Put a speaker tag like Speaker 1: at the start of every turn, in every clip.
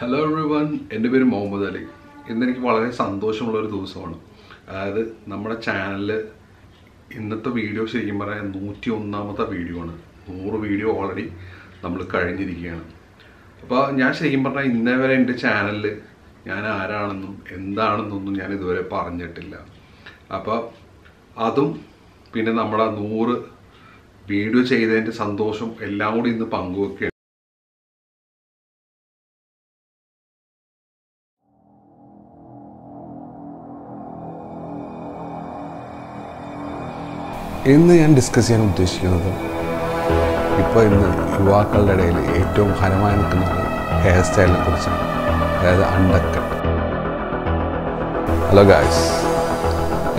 Speaker 1: Hello every one എന്റെ പേര് മുഹമ്മദ് അലി. ഇന്ന് എനിക്ക് വളരെ സന്തോഷമുള്ള ഒരു ദിവസമാണ്. അതായത് നമ്മുടെ ചാനലിൽ ഇന്നത്തെ വീഡിയോ ശരിക്കും പറയാൻ നൂറ്റി ഒന്നാമത്തെ വീഡിയോ ആണ്. നൂറ് വീഡിയോ ഓൾറെഡി നമ്മൾ കഴിഞ്ഞിരിക്കുകയാണ്. അപ്പോൾ ഞാൻ ശരിക്കും പറഞ്ഞാൽ ഇന്നേ വരെ എന്റെ ചാനലിൽ ഞാൻ ആരാണെന്നും എന്താണെന്നൊന്നും ഞാൻ ഇതുവരെ പറഞ്ഞിട്ടില്ല. അപ്പോൾ അതും പിന്നെ നമ്മുടെ നൂറ് വീഡിയോ ചെയ്തതിന്റെ സന്തോഷം എല്ലാം കൂടി ഇന്ന് പങ്കുവെക്കുകയാണ്.
Speaker 2: ഇന്ന് ഞാൻ ഡിസ്കസ് ചെയ്യാൻ ഉദ്ദേശിക്കുന്നത് ഇപ്പോൾ ഇന്ന് യുവാക്കളുടെ ഇടയിൽ ഏറ്റവും ഹരമായി നിൽക്കുന്ന ഹെയർ സ്റ്റൈലിനെ കുറിച്ചാണ്. അതായത് അണ്ടക്കട്ട് ഹലോ ഗായ്സ്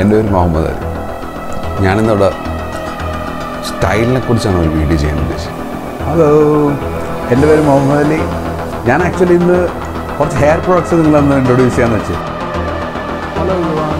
Speaker 2: എന്റെ പേര് മുഹമ്മദ് അലി. ഞാനിന്നിവിടെ സ്റ്റൈലിനെ കുറിച്ചാണ് ഒരു വീഡിയോ ചെയ്യാൻ ഉദ്ദേശിക്കുന്നത്.
Speaker 3: ഹലോ എന്റെ പേര് മുഹമ്മദ് അലി. ഞാൻ ആക്ച്വലി ഇന്ന് കുറച്ച് ഹെയർ പ്രോഡക്ട്സ് നിങ്ങളൊന്ന് ഇൻട്രൊഡ്യൂസ് ചെയ്യാമെന്ന് വെച്ച്. ഹലോ യുവാൻ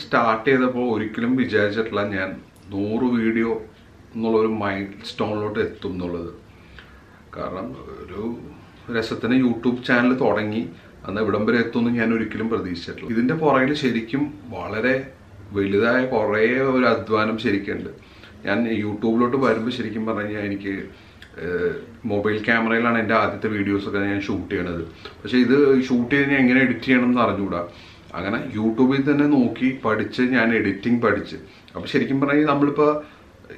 Speaker 1: Start ചെയ്തപ്പോൾ ഒരിക്കലും വിചാരിച്ചിട്ടില്ല ഞാൻ നൂറ് വീഡിയോ എന്നുള്ളൊരു മൈൽ സ്റ്റോണിലോട്ട് എത്തും എന്നുള്ളത്. കാരണം ഒരു രസത്തിന് യൂട്യൂബ് ചാനൽ തുടങ്ങി. അന്ന് ഇവിടം വരെ എത്തുമെന്ന് ഞാൻ ഒരിക്കലും പ്രതീക്ഷിച്ചിട്ടില്ല. ഇതിന്റെ പുറകിൽ ശരിക്കും വളരെ വലുതായ കുറേ ഒരു അധ്വാനം ശരിക്കുണ്ട്. ഞാൻ യൂട്യൂബിലോട്ട് വരുമ്പോൾ ശരിക്കും പറഞ്ഞു എനിക്ക് മൊബൈൽ ക്യാമറയിലാണ് എന്റെ ആദ്യത്തെ വീഡിയോസൊക്കെ ഞാൻ ഷൂട്ട് ചെയ്യണത്. പക്ഷേ ഇത് ഷൂട്ട് ചെയ്ത് എങ്ങനെ എഡിറ്റ് ചെയ്യണം എന്ന് അറിഞ്ഞുകൂടാ. അങ്ങനെ യൂട്യൂബിൽ തന്നെ നോക്കി പഠിച്ച് ഞാൻ എഡിറ്റിംഗ് പഠിച്ച്. അപ്പോൾ ശരിക്കും പറഞ്ഞാൽ നമ്മളിപ്പോൾ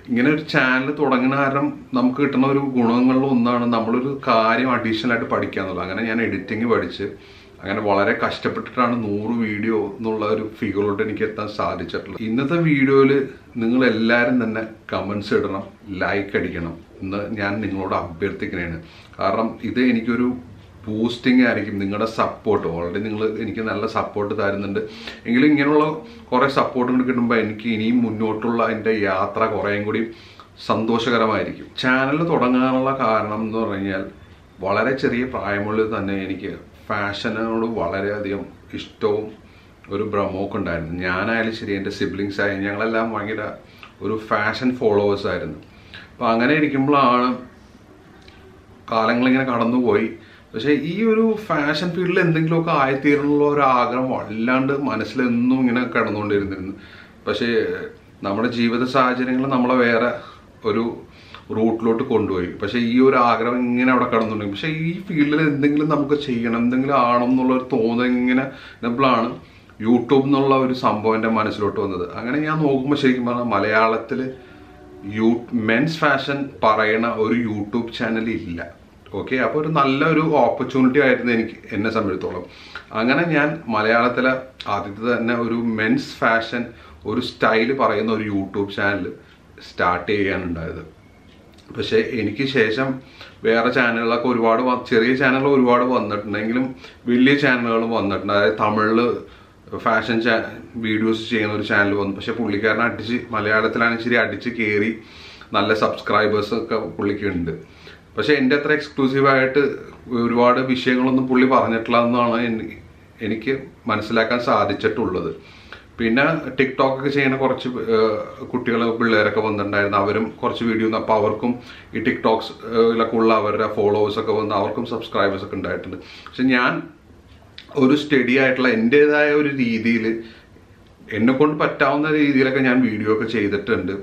Speaker 1: ഇങ്ങനെ ഒരു ചാനൽ തുടങ്ങുന്ന കാരണം നമുക്ക് കിട്ടുന്ന ഒരു ഗുണങ്ങളിൽ ഒന്നാണ് നമ്മളൊരു കാര്യം അഡീഷണൽ ആയിട്ട് പഠിക്കുക എന്നുള്ളത്. അങ്ങനെ ഞാൻ എഡിറ്റിംഗ് പഠിച്ച് അങ്ങനെ വളരെ കഷ്ടപ്പെട്ടിട്ടാണ് നൂറ് വീഡിയോ എന്നുള്ള ഒരു ഫിഗറിലോട്ട് എനിക്ക് എത്താൻ സാധിച്ചിട്ടുള്ളത്. ഇന്നത്തെ വീഡിയോയിൽ നിങ്ങൾ എല്ലാവരും തന്നെ കമൻസ് ഇടണം ലൈക്ക് അടിക്കണം എന്ന് ഞാൻ നിങ്ങളോട് അഭ്യർത്ഥിക്കുന്നതാണ് കാരണം ഇത് എനിക്കൊരു ബൂസ്റ്റിംഗ് ആയിരിക്കും നിങ്ങളുടെ സപ്പോർട്ട് ഓൾറെഡി നിങ്ങൾ എനിക്ക് നല്ല സപ്പോർട്ട് തരുന്നുണ്ട്. എങ്കിലും ഇങ്ങനെയുള്ള കുറേ സപ്പോർട്ടും കൂടി കിട്ടുമ്പോൾ എനിക്ക് ഇനിയും മുന്നോട്ടുള്ള എന്റെ യാത്ര കുറേയും കൂടി സന്തോഷകരമായിരിക്കും. ചാനൽ തുടങ്ങാനുള്ള കാരണം എന്ന് പറഞ്ഞു വളരെ ചെറിയ പ്രായമുള്ളിൽ തന്നെ എനിക്ക് ഫാഷനോട് വളരെയധികം ഇഷ്ടവും ഒരു ഭ്രമമൊക്കെ ഉണ്ടായിരുന്നു. ഞാനായാലും ശരി എന്റെ സിബ്ലിങ്സ് ആയി ഞങ്ങളെല്ലാം ഭയങ്കര ഒരു ഫാഷൻ ഫോളോവേഴ്സ് ആയിരുന്നു. അപ്പോൾ അങ്ങനെ ഇരിക്കുമ്പോഴാണ് കാലങ്ങളിങ്ങനെ കടന്നുപോയി. പക്ഷേ ഈ ഒരു ഫാഷൻ ഫീൽഡിൽ എന്തെങ്കിലുമൊക്കെ ആയിത്തീരണമുള്ള ഒരു ആഗ്രഹം വല്ലാണ്ട് മനസ്സിലെന്നും ഇങ്ങനെ കിടന്നുകൊണ്ടിരുന്നിരുന്നു. പക്ഷേ നമ്മുടെ ജീവിത സാഹചര്യങ്ങൾ നമ്മളെ വേറെ ഒരു റൂട്ടിലോട്ട് കൊണ്ടുപോയി. പക്ഷെ ഈ ഒരു ആഗ്രഹം ഇങ്ങനെ അവിടെ കടന്നുണ്ടെങ്കിൽ പക്ഷെ ഈ ഫീൽഡിൽ എന്തെങ്കിലും നമുക്ക് ചെയ്യണം എന്തെങ്കിലും ആണോ എന്നുള്ള ഒരു തോന്നൽ ഇങ്ങനെ ഇപ്പോഴാണ് യൂട്യൂബ് എന്നുള്ള ഒരു സംഭവം എന്റെ മനസ്സിലോട്ട് വന്നത്. അങ്ങനെ ഞാൻ നോക്കുമ്പോൾ ശരിക്കും പറഞ്ഞാൽ മലയാളത്തിൽ യൂ മെൻസ് ഫാഷൻ പറയണ ഒരു യൂട്യൂബ് ചാനൽ ഇല്ല. ഓക്കെ അപ്പോൾ ഒരു നല്ലൊരു ഓപ്പർച്യൂണിറ്റി ആയിരുന്നു എനിക്ക് എന്നെ സംബന്ധിച്ചിടത്തോളം. അങ്ങനെ ഞാൻ മലയാളത്തിലെ ആദ്യത്തെ തന്നെ ഒരു മെൻസ് ഫാഷൻ ഒരു സ്റ്റൈൽ പറയുന്ന ഒരു യൂട്യൂബ് ചാനൽ സ്റ്റാർട്ട് ചെയ്യാനുണ്ടായത് പക്ഷേ എനിക്ക് ശേഷം വേറെ ചാനലുകളൊക്കെ ഒരുപാട് ചെറിയ ചാനലുകൾ ഒരുപാട് വന്നിട്ടുണ്ടെങ്കിലും വലിയ ചാനലുകളും വന്നിട്ടുണ്ട്. അതായത് തമിഴിൽ ഫാഷൻ വീഡിയോസ് ചെയ്യുന്ന ഒരു ചാനൽ വന്നു. പക്ഷെ പുള്ളിക്കാരനെ അടിച്ച് മലയാളത്തിലാണ് ശരി അടിച്ച് കയറി നല്ല സബ്സ്ക്രൈബേഴ്സ് ഒക്കെ പുള്ളിക്ക് ഉണ്ട്. പക്ഷെ എന്റെ അത്ര എക്സ്ക്ലൂസീവായിട്ട് ഒരുപാട് വിഷയങ്ങളൊന്നും പുള്ളി പറഞ്ഞിട്ടില്ല എന്നാണ് എനിക്ക് മനസ്സിലാക്കാൻ സാധിച്ചിട്ടുള്ളത്. പിന്നെ ടിക്ടോക്ക് ഒക്കെ ചെയ്യുന്ന കുറച്ച് കുട്ടികൾ പിള്ളേരൊക്കെ വന്നിട്ടുണ്ടായിരുന്നു. അവരും കുറച്ച് വീഡിയോ അപ്പോൾ അവർക്കും ഈ ടിക്ടോക്സിലൊക്കെ ഉള്ള അവരുടെ ഫോളോവേഴ്സ് ഒക്കെ വന്ന് അവർക്കും സബ്സ്ക്രൈബേഴ്സ് ഒക്കെ ഉണ്ടായിട്ടുണ്ട്. പക്ഷെ ഞാൻ ഒരു സ്റ്റഡി ആയിട്ടുള്ള എന്റെതായ ഒരു രീതിയിൽ എന്നെ കൊണ്ട് പറ്റാവുന്ന രീതിയിലൊക്കെ ഞാൻ വീഡിയോ ഒക്കെ ചെയ്തിട്ടുണ്ട്.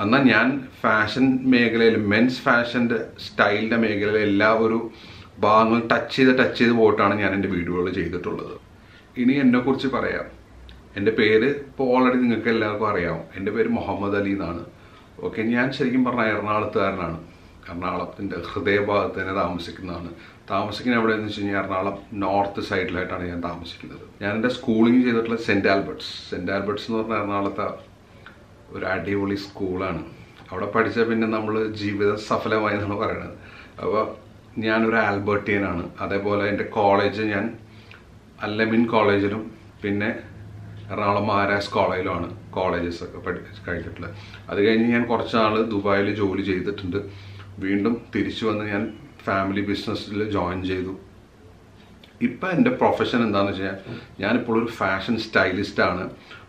Speaker 1: എന്നാൽ ഞാൻ ഫാഷൻ മേഖലയിൽ മെൻസ് ഫാഷന്റെ സ്റ്റൈലിന്റെ മേഖലയിൽ എല്ലാ ഒരു ഭാഗങ്ങളും ടച്ച് ചെയ്ത് ടച്ച് ചെയ്ത് പോയിട്ടാണ് ഞാൻ എന്റെ വീഡിയോകൾ ചെയ്തിട്ടുള്ളത്. ഇനി എന്നെക്കുറിച്ച് പറയാം. എന്റെ പേര് ഇപ്പോൾ ഓൾറെഡി നിങ്ങൾക്ക് എല്ലാവർക്കും അറിയാം. എന്റെ പേര് മുഹമ്മദ് അലി എന്നാണ്. ഓക്കെ ഞാൻ ശരിക്കും പറഞ്ഞാൽ എറണാകുളത്തുകാരനാണ്. എറണാകുളത്തിന്റെ ഹൃദയഭാഗത്ത് തന്നെ താമസിക്കുന്നതാണ്. താമസിക്കുന്ന എവിടെയെന്ന് വെച്ച് കഴിഞ്ഞാൽ എറണാകുളം നോർത്ത് സൈഡിലായിട്ടാണ് ഞാൻ താമസിക്കുന്നത്. ഞാൻ എന്റെ സ്കൂളിംഗ് ചെയ്തിട്ടുള്ള സെന്റ് ആൽബർട്ട്സ് സെന്റ് ആൽബർട്ട്സ് എന്ന് പറഞ്ഞാൽ എറണാകുളത്തെ ഒരു അടിപൊളി സ്കൂളാണ്. അവിടെ പഠിച്ച പിന്നെ നമ്മൾ ജീവിതം സഫലമായി എന്നാണ് പറയുന്നത് അപ്പോൾ ഞാനൊരു ആൽബർട്ടിയനാണ്. അതേപോലെ എന്റെ കോളേജ് ഞാൻ അല്ലമിൻ കോളേജിലും പിന്നെ എറണാകുളം മഹാരാജ് കോളേജിലുമാണ് കോളേജസ് ഒക്കെ പഠി കഴിഞ്ഞിട്ടുള്ളത്. അത് കഴിഞ്ഞ് ഞാൻ കുറച്ച് നാൾ ദുബായിൽ ജോലി ചെയ്തിട്ടുണ്ട്. വീണ്ടും തിരിച്ചു വന്ന് ഞാൻ ഫാമിലി ബിസിനസ്സിൽ ജോയിൻ ചെയ്തു. ഇപ്പം എന്റെ പ്രൊഫഷൻ എന്താണെന്ന് വെച്ച് കഴിഞ്ഞാൽ ഞാനിപ്പോൾ ഒരു ഫാഷൻ സ്റ്റൈലിസ്റ്റാണ്.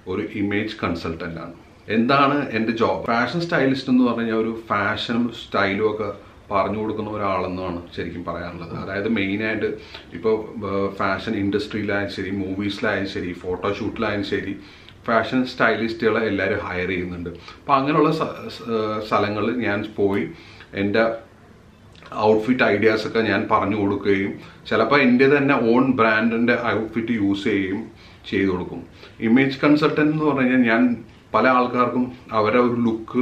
Speaker 1: ഒരു ഇമേജ് കൺസൾട്ടന്റ് ആണ് എന്താണ് എന്റെ ജോബ് ഫാഷൻ സ്റ്റൈലിസ്റ്റ് എന്ന് പറഞ്ഞാൽ ഒരു ഫാഷനും സ്റ്റൈലും ഒക്കെ പറഞ്ഞു കൊടുക്കുന്ന ഒരാളെന്നാണ് ശരിക്കും പറയാനുള്ളത്. അതായത് മെയിനായിട്ട് ഇപ്പോൾ ഫാഷൻ ഇൻഡസ്ട്രിയിലായാലും ശരി മൂവീസിലായാലും ശരി ഫോട്ടോഷൂട്ടിലായാലും ശരി ഫാഷൻ സ്റ്റൈലിസ്റ്റുകളെ എല്ലാവരും ഹയർ ചെയ്യുന്നുണ്ട്. അപ്പോൾ അങ്ങനെയുള്ള സ്ഥലങ്ങളിൽ ഞാൻ പോയി എന്റെ ഔട്ട്ഫിറ്റ് ഐഡിയാസ് ഒക്കെ ഞാൻ പറഞ്ഞു കൊടുക്കുകയും ചിലപ്പോൾ എന്റെ തന്നെ ഓൺ ബ്രാൻഡിന്റെ ഔട്ട്ഫിറ്റ് യൂസ് ചെയ്യുകയും ചെയ്തു കൊടുക്കും. ഇമേജ് കൺസൾട്ടന്റ് എന്ന് പറഞ്ഞു കഴിഞ്ഞാൽ ഞാൻ പല ആൾക്കാർക്കും അവരെ ഒരു ലുക്ക്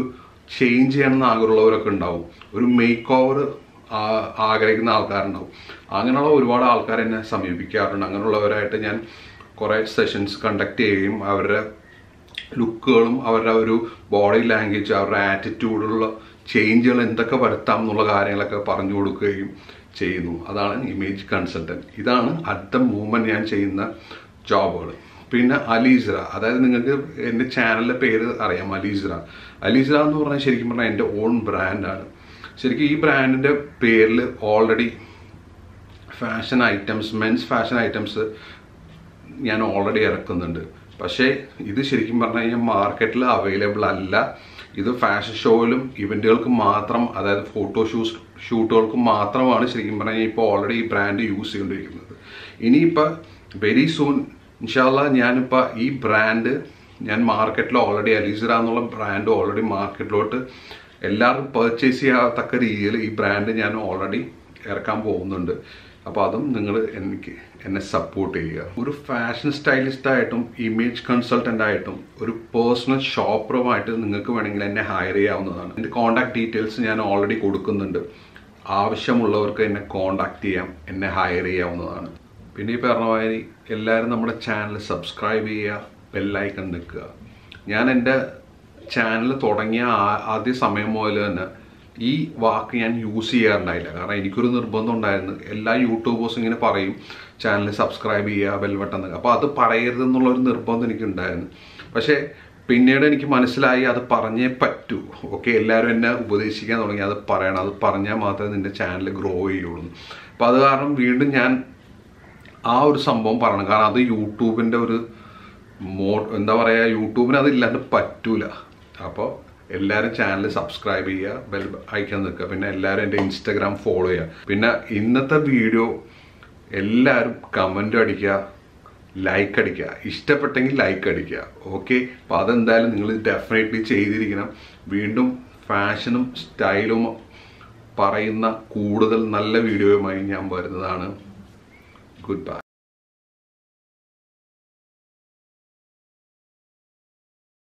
Speaker 1: ചേഞ്ച് ചെയ്യണമെന്ന് ആഗ്രഹമുള്ളവരൊക്കെ ഉണ്ടാവും. ഒരു മേക്ക് ഓവർ ആഗ്രഹിക്കുന്ന ആൾക്കാരുണ്ടാവും. അങ്ങനെയുള്ള ഒരുപാട് ആൾക്കാർ എന്നെ സമീപിക്കാറുണ്ട്. അങ്ങനെയുള്ളവരായിട്ട് ഞാൻ കുറേ സെഷൻസ് കണ്ടക്ട് ചെയ്യുകയും അവരുടെ ലുക്കുകളും അവരുടെ ഒരു ബോഡി ലാംഗ്വേജ് അവരുടെ ആറ്റിറ്റ്യൂഡിലുള്ള ചേഞ്ചുകൾ എന്തൊക്കെ വരുത്താം എന്നുള്ള കാര്യങ്ങളൊക്കെ പറഞ്ഞു കൊടുക്കുകയും ചെയ്യുന്നു. അതാണ് ഇമേജ് കൺസൾട്ടന്റ് ഇതാണ് അറ്റ് ദ മൂമെന്റ് ഞാൻ ചെയ്യുന്ന ജോബുകൾ പിന്നെ അലീസ്ര അതായത് നിങ്ങൾക്ക് എന്റെ ചാനലിന്റെ പേര് അറിയാം അലീസ്ര അലീസ്ര എന്ന് പറഞ്ഞാൽ ശരിക്കും പറഞ്ഞാൽ എന്റെ ഓൺ ബ്രാൻഡാണ് ശരിക്കും ഈ ബ്രാൻഡിന്റെ പേരിൽ already fashion items men's fashion items ഞാൻ ഓൾറെഡി ഇറക്കുന്നുണ്ട്. പക്ഷേ ഇത് ശരിക്കും പറഞ്ഞു കഴിഞ്ഞാൽ മാർക്കറ്റിൽ അവൈലബിൾ അല്ല. ഇത് ഫാഷൻ ഷോയിലും ഇവന്റുകൾക്ക് മാത്രം അതായത് ഫോട്ടോ ഷൂസ് ഷൂട്ടുകൾക്ക് മാത്രമാണ് ശരിക്കും പറഞ്ഞാൽ ഇപ്പോൾ ഓൾറെഡി ഈ ബ്രാൻഡ് യൂസ് ചെയ്തുകൊണ്ടിരിക്കുന്നത്. ഇനിയിപ്പോൾ വെരി സൂൺ ഇൻഷാല്ല ഞാനിപ്പോൾ ഈ ബ്രാൻഡ് ഞാൻ മാർക്കറ്റിൽ ഓൾറെഡി അലീസറ എന്നുള്ള ബ്രാൻഡ് ഓൾറെഡി മാർക്കറ്റിലോട്ട് എല്ലാവരും പർച്ചേസ് ചെയ്യാത്തക്ക രീതിയിൽ ഈ ബ്രാൻഡ് ഞാൻ ഓൾറെഡി ഇറക്കാൻ പോകുന്നുണ്ട്. അപ്പോൾ അതും നിങ്ങൾ എനിക്ക് എന്നെ സപ്പോർട്ട് ചെയ്യുക. ഒരു ഫാഷൻ സ്റ്റൈലിസ്റ്റായിട്ടും ഇമേജ് കൺസൾട്ടന്റ് ആയിട്ടും ഒരു പേഴ്സണൽ ഷോപ്പറുമായിട്ട് നിങ്ങൾക്ക് വേണമെങ്കിൽ എന്നെ ഹയർ ചെയ്യാവുന്നതാണ്. എന്റെ കോൺടാക്ട് ഡീറ്റെയിൽസ് ഞാൻ ഓൾറെഡി കൊടുക്കുന്നുണ്ട്. ആവശ്യമുള്ളവർക്ക് എന്നെ കോൺടാക്ട് ചെയ്യാം എന്നെ ഹയർ ചെയ്യാവുന്നതാണ്. പിന്നെ ഈ പറഞ്ഞ എല്ലാവരും നമ്മുടെ ചാനൽ സബ്സ്ക്രൈബ് ചെയ്യുക ബെല്ലൈക്കൺ നിൽക്കുക. ഞാൻ എന്റെ ചാനൽ തുടങ്ങിയ ആദ്യ സമയം മുതൽ തന്നെ ഈ വാക്ക് ഞാൻ യൂസ് ചെയ്യാറുണ്ടായില്ല. കാരണം എനിക്കൊരു നിർബന്ധം ഉണ്ടായിരുന്നു. എല്ലാ യൂട്യൂബേഴ്സും ഇങ്ങനെ പറയും ചാനൽ സബ്സ്ക്രൈബ് ചെയ്യുക ബെൽബട്ടൺ എന്നൊക്കെ അപ്പോൾ അത് പറയരുതെന്നുള്ള ഒരു നിർബന്ധം എനിക്കുണ്ടായിരുന്നു. പക്ഷേ പിന്നീട് എനിക്ക് മനസ്സിലായി അത് പറഞ്ഞേ പറ്റൂ. ഓക്കെ എല്ലാവരും എന്നെ ഉപദേശിക്കാൻ തുടങ്ങി. അത് പറയണം. അത് പറഞ്ഞാൽ മാത്രമേ നിന്റെ ചാനൽ ഗ്രോ ചെയ്യുള്ളൂ. അപ്പോൾ അത് കാരണം വീണ്ടും ഞാൻ ആ ഒരു സംഭവം പറയണം. കാരണം അത് യൂട്യൂബിന്റെ ഒരു മോ എന്താ പറയുക യൂട്യൂബിന് അതില്ലാണ്ട് പറ്റൂല. അപ്പോൾ എല്ലാവരും ചാനൽ സബ്സ്ക്രൈബ് ചെയ്യുക ബെൽ അയക്കാൻ നിൽക്കുക പിന്നെ എല്ലാവരും എന്റെ ഇൻസ്റ്റഗ്രാം ഫോളോ ചെയ്യുക. പിന്നെ ഇന്നത്തെ വീഡിയോ എല്ലാവരും കമന്റ് അടിക്കുക ലൈക്ക് അടിക്കുക. ഇഷ്ടപ്പെട്ടെങ്കിൽ ലൈക്ക് അടിക്കുക. ഓക്കെ? അപ്പോൾ അതെന്തായാലും നിങ്ങൾ ഡെഫിനറ്റ്ലി ചെയ്തിരിക്കണം. വീണ്ടും ഫാഷനും സ്റ്റൈലും പറയുന്ന കൂടുതൽ നല്ല വീഡിയോയുമായി ഞാൻ വരുന്നതാണ്. Goodbye.